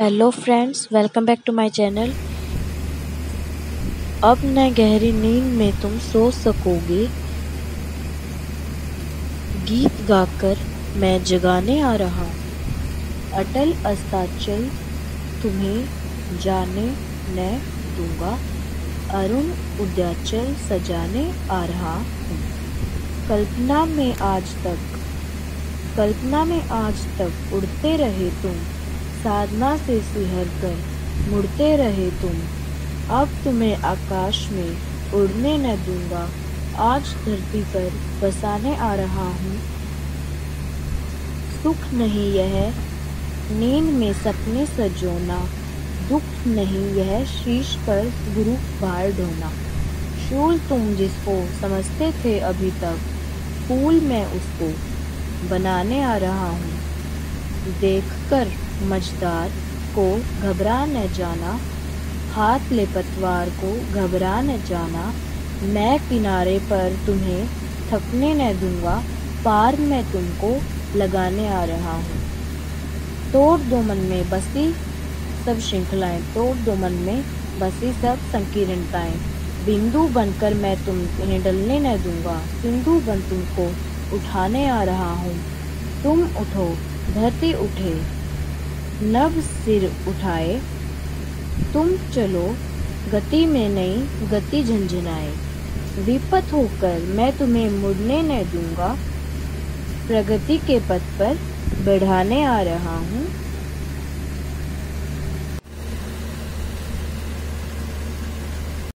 Hello friends welcome back to my channel अब न गहरी नींद में तुम सो सकोगे। गीत गाकर मैं जगाने आ रहा अटल अस्ताचल तुम्हें जाने न दूँगा। अरुण उद्याचल सजाने आ रहा हूँ। कल्पना में आज तक, कल्पना में आज तक उड़ते रहे तुम। साधना से सिहर कर मुड़ते रहे तुम। अब तुम्हें आकाश में उड़ने न दूँगा। आज धरती पर बसाने आ रहा हूँ। सुख नहीं यह, नींद में सपने सजोना। दुख नहीं यह, शीश पर गुरु भार ढोना। शूल तुम जिसको समझते थे अभी तक, फूल मैं उसको बनाने आ रहा हूँ। देखकर मझदार को घबरा न जाना, हाथ ले पतवार को घबरा न जाना, मैं किनारे पर तुम्हें थकने न दूँगा, पार मैं तुमको लगाने आ रहा हूँ। तोड़ दो मन में बसी सब श्रृंखलाएँ, तोड़ दो मन में बसी सब संकीर्णताएँ। बिंदु बनकर मैं तुम्हें डलने न दूँगा, सिंधु बन तुमको उठाने आ रहा हूँ। तुम उठो धरती उठे नव सिर उठाए, तुम चलो, गति में नहीं, गति झंझनाए। विपत होकर मैं तुम्हें मुड़ने न दूँगा, प्रगति के पथ पर बढ़ाने आ रहा हूँ।